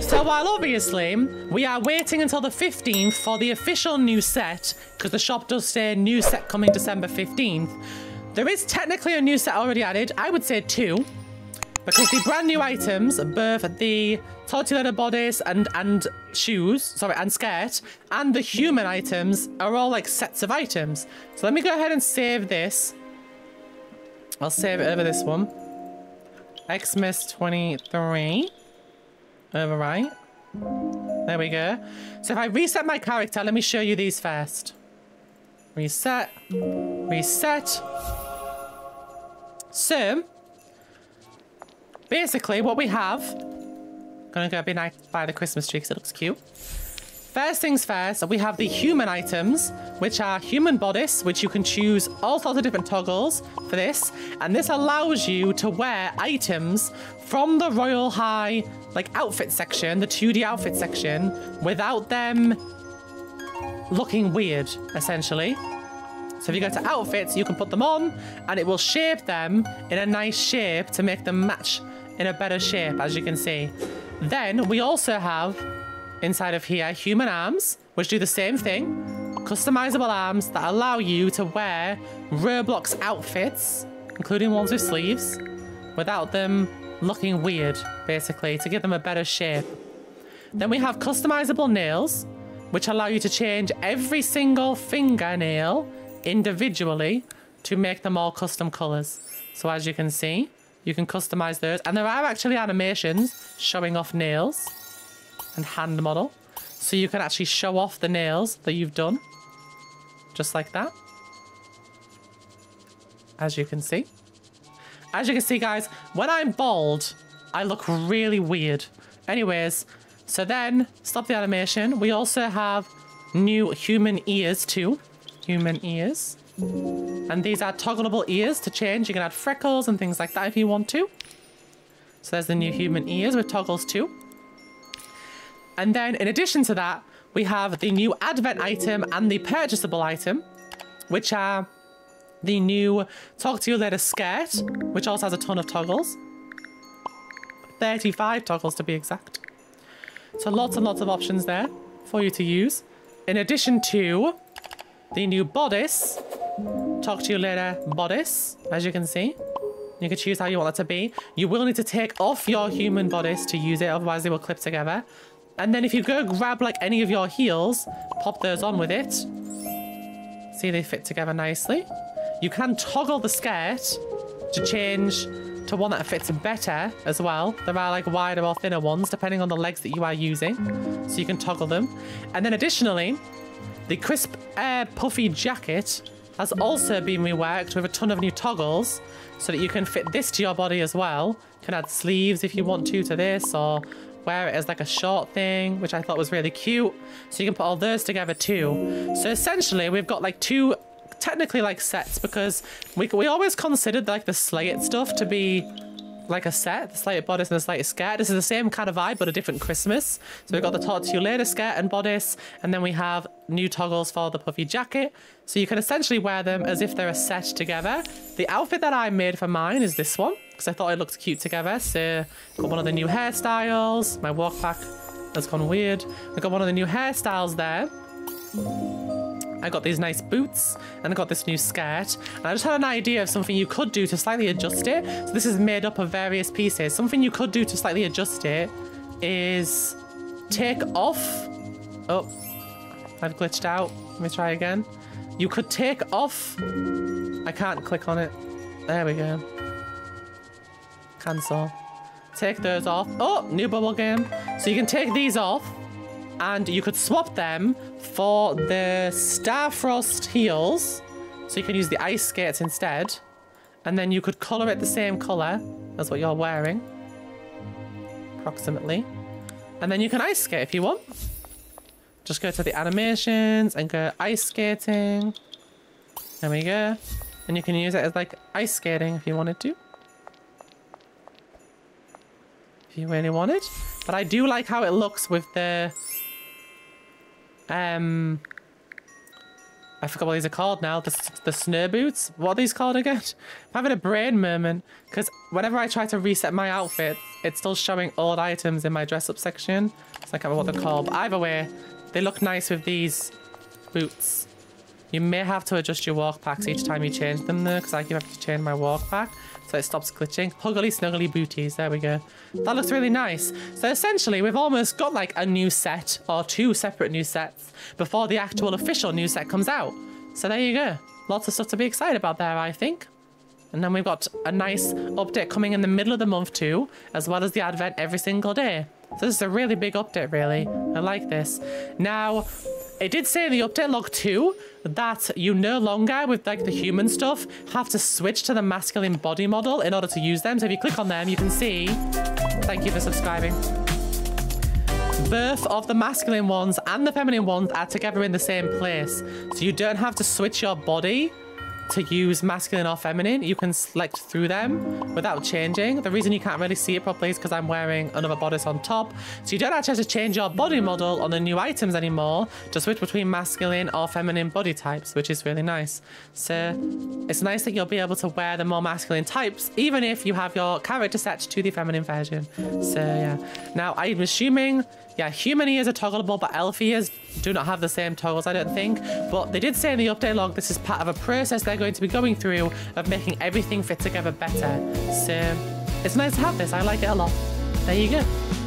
So while obviously we are waiting until the 15th for the official new set, because the shop does say new set coming December 15th, there is technically a new set already added. I would say two. Because the brand new items, both the Talk to You Later bodice and, and shoes, sorry, and skirt, and the human items are all like sets of items. So let me go ahead and save this. I'll save it over this one. Xmas 23. All right. There we go. So if I reset my character, let me show you these first. Reset. Reset. So, basically what we have, gonna go be nice by the Christmas tree because it looks cute. First things first, we have the human items, which are human bodice, which you can choose all sorts of different toggles for this. And this allows you to wear items from the Royale High like outfit section, the 2D outfit section, without them looking weird, essentially. So if you go to outfits, you can put them on and it will shape them in a nice shape to make them match in a better shape, as you can see. Then we also have inside of here human arms, which do the same thing. Customizable arms that allow you to wear Roblox outfits, including ones with sleeves, without them looking weird, basically, to give them a better shape. Then we have customizable nails, which allow you to change every single fingernail individually to make them all custom colors. So as you can see, you can customize those. And there are actually animations showing off nails and hand model. So you can actually show off the nails that you've done. Just like that. As you can see. As you can see, guys, when I'm bald, I look really weird. Anyways, so then, stop the animation. We also have new human ears too. Human ears. And these are toggleable ears to change. You can add freckles and things like that if you want to. So there's the new human ears with toggles too. And then in addition to that, we have the new advent item and the purchasable item, which are the new Talk to You Later skirt, which also has a ton of toggles. 35 toggles to be exact. So lots and lots of options there for you to use. In addition to the new bodice, Talk to You Later bodice, as you can see. You can choose how you want it to be. You will need to take off your human bodice to use it, otherwise they will clip together. And then if you go grab like any of your heels, pop those on with it. See, they fit together nicely. You can toggle the skirt to change to one that fits better as well. There are like wider or thinner ones depending on the legs that you are using. So you can toggle them. And then additionally, the crisp air puffy jacket has also been reworked with a ton of new toggles so that you can fit this to your body as well. You can add sleeves if you want to to this or wear it as like a short thing, which I thought was really cute. So you can put all those together too. So essentially we've got like two technically like sets because we, we always considered like the Slay It stuff to be like a set, the Slay It bodice and the Slay It skirt. This is the same kind of vibe, but a different Christmas. So we've got the Later skirt and bodice, and then we have new toggles for the puffy jacket. So you can essentially wear them as if they're a set together. The outfit that I made for mine is this one, because I thought it looked cute together. So got one of the new hairstyles. My walk pack has gone weird. I got one of the new hairstyles there. I got these nice boots and I got this new skirt. And I just had an idea of something you could do to slightly adjust it. So this is made up of various pieces. Something you could do to slightly adjust it is take off... Oh, I've glitched out. Let me try again. You could take off... I can't click on it. There we go. Cancel. Take those off. Oh, new bubble game. So you can take these off and you could swap them for the Starfrost heels. So you can use the ice skates instead. And then you could colour it the same colour as what you're wearing. Approximately. And then you can ice skate if you want. Just go to the animations and go ice skating. There we go. And you can use it as like ice skating if you wanted to. If you really wanted. But I do like how it looks with the um, I forgot what these are called now. The, the snow boots? What are these called again? I'm having a brain moment. Because whenever I try to reset my outfit, it's still showing old items in my dress up section. So I can't remember what they're called. But either way, they look nice with these boots. You may have to adjust your walk packs each time you change them though, because I keep having to change my walk pack so it stops glitching. Huggly snuggly booties, there we go. That looks really nice. So essentially, we've almost got like a new set or two separate new sets before the actual official new set comes out. So there you go. Lots of stuff to be excited about there, I think. And then we've got a nice update coming in the middle of the month too, as well as the advent every single day. So this is a really big update, really. I like this. Now, it did say in the update log too that you no longer, with like the human stuff, have to switch to the masculine body model in order to use them. So if you click on them, you can see, thank you for subscribing. Both of the masculine ones and the feminine ones are together in the same place. So you don't have to switch your body to use masculine or feminine, you can select through them without changing. The reason you can't really see it properly is because I'm wearing another bodice on top. So you don't actually have to change your body model on the new items anymore to switch between masculine or feminine body types, which is really nice. So it's nice that you'll be able to wear the more masculine types, even if you have your character set to the feminine version. So yeah. Now I'm assuming yeah, human ears are toggleable, but elf ears do not have the same toggles, I don't think. But they did say in the update log this is part of a process they're going to be going through of making everything fit together better. So it's nice to have this. I like it a lot. There you go.